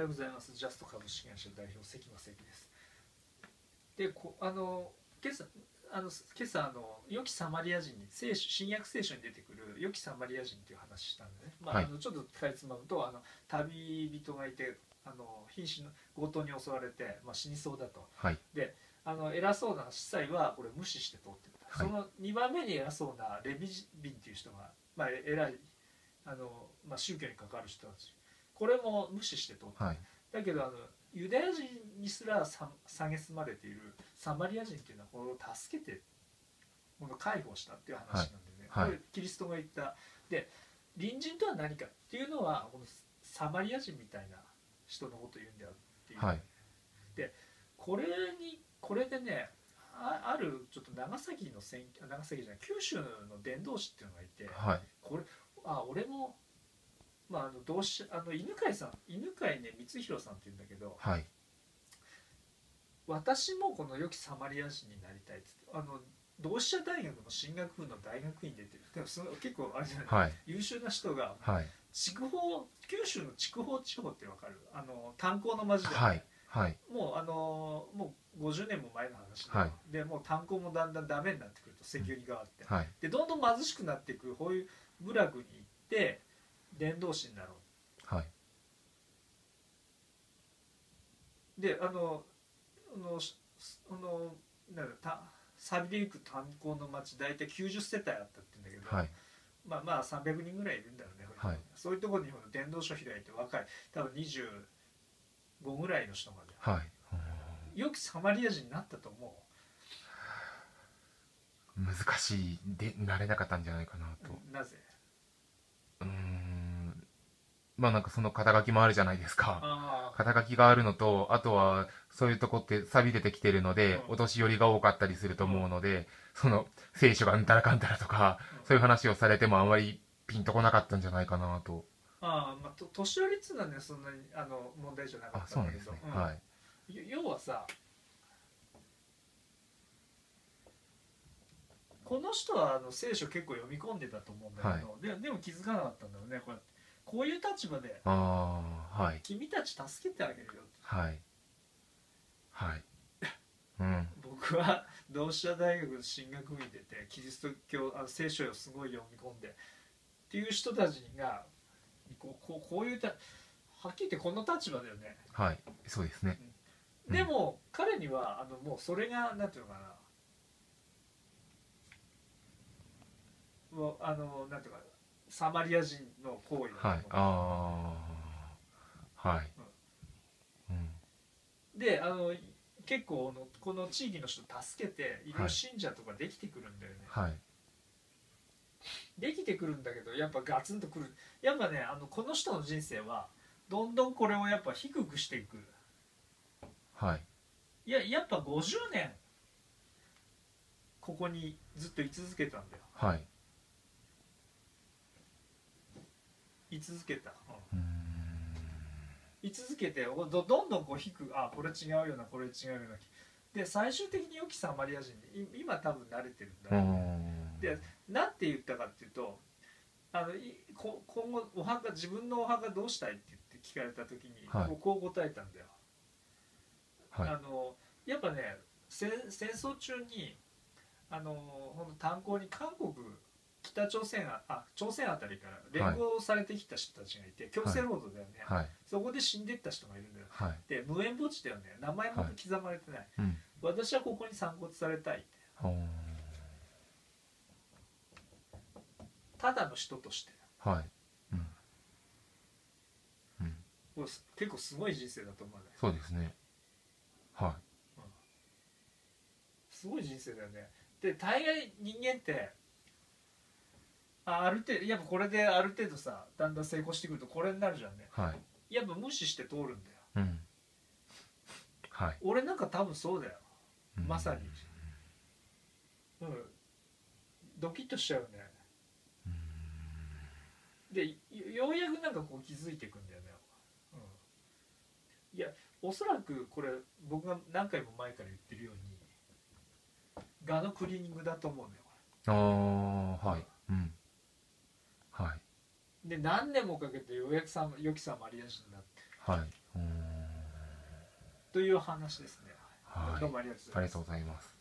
おはようございます。ジャスト株式会社代表関正樹です。で、こあの今朝あの今朝あの良きサマリア人に聖書新約聖書に出てくる良きサマリア人っていう話したんでね。まあ、はいあのちょっとかいつまむとあの旅人がいてあの瀕死の強盗に襲われてまあ死にそうだと。はいあの偉そうな司祭はこれ無視して通ってた、はいその2番目に偉そうなレビビンっていう人が、まあ、偉いあの、まあ、宗教に関わる人たちこれも無視して通ってた、はい。だけどあのユダヤ人にすらさ蔑まれているサマリア人っていうのはこれを助けてこの解放したっていう話なんでね、はい。はい。これキリストが言った。で隣人とは何かっていうのはこのサマリア人みたいな人のことを言うんだよっていう、はい。これにこれでねああるちょっと長崎の長崎じゃない九州の伝道師っていうのがいてはい。これあ俺もまああの同志あの犬飼さん犬飼ね光弘さんって言うんだけどはい。私もこの良きサマリア人になりたいっつってあの同志社大学の進学部の大学院出てる。でもその結構あれじゃない、はい。優秀な人がはい。筑豊九州の筑豊地方ってわかる？あの炭鉱の町で、はい。はい。もうあのもう50年も前の話で,、はい。でもう炭鉱もだんだんダメになってくると石油に変わって、はい。でどんどん貧しくなっていくこういう部落に行って伝道師になろはい、うであのあのしあのなんだた錆びでいく炭鉱の町大体90世帯あったって言うんだけど、はい。まあまあ300人ぐらいいるんだろうね、はい。そういうところに伝道所開いて若い。多分25ぐらいの人がねはい。よくサマリア人になったと思難しいでなれなかったんじゃないかなと。うなぜ？まあなんかその肩書きもあるじゃないですか。肩書きがあるのとあとはそういうとこって錆び出てきてるので、うん。お年寄りが多かったりすると思うので、その聖書がうんたらかんたらとか、そういう話をされてもあまりピンとこなかったんじゃないかなと。ああまあと年寄りっつうのはねそんなにあの問題じゃなかあったんだけど。そうなんですね、うん。はい。要はさこの人はあの聖書結構読み込んでたと思うんだけど、ででも気づかなかったんだろうねこうやってこういう立場でああはい。君たち助けてあげるよ。はい。はい。うん。僕は同志社大学の進学部に出てキリスト教あの聖書をすごい読み込んでっていう人たちがこうこうこういうたはっきり言ってこの立場だよね、はい。そうですね。うん。でも彼にはあのもうそれがなんていうのかな。もうあのなんていうかサマリア人の行為はい。ああはい。うん。であの結構あのこの地域の人助けていろいろ信者とかできてくるんだよね、はい。できてくるんだけどやっぱガツンとくる。やっぱねあのこの人の人生はどんどんこれをやっぱ低くしていく。はい。いややっぱ50年ここにずっと居続けたんだよ。はい居続けた、うーん。居続けておどどんどんこう低く。あこれ違うよなこれ違うよな。で最終的に良きサマリア人にい今多分慣れてるんだ。ろう、ん。でなんて言ったかっていうとあのいこ今後お墓自分のお墓どうしたいって言って聞かれた時に、はい。こう答えたんだよ、はい。あのやっぱね戦戦争中にあの炭鉱に韓国北朝鮮ああ朝鮮あたりから連行されてきた人たちがいて、強制労働だよね、はい。そこで死んでった人がいるんだよ。はい。で無縁墓地だよね。名前も刻まれてない、うん私はここに散骨されたいただの人として。はい。うん。うん。結構すごい人生だと思うね。そうですね。はすごい人生だよね。で大概人間ってあある程度やっぱこれである程度さだんだん成功してくるとこれになるじゃんね。いはい。やっぱ無視して通るんだよ。うん。はい。俺なんか多分そうだよ。うん。まさに。うん。ドキッとしちゃうね。うん。でよようやくなんかこう気づいていくんだよね、うん、いやおそらくこれ僕が何回も前から言ってるようにガのクリーニングだと思うんだよこああはい。うんはい、で何年もかけてようやくさ良きさマリア人になって、はい、うんという話ですね、はい、どうもありがとうございます。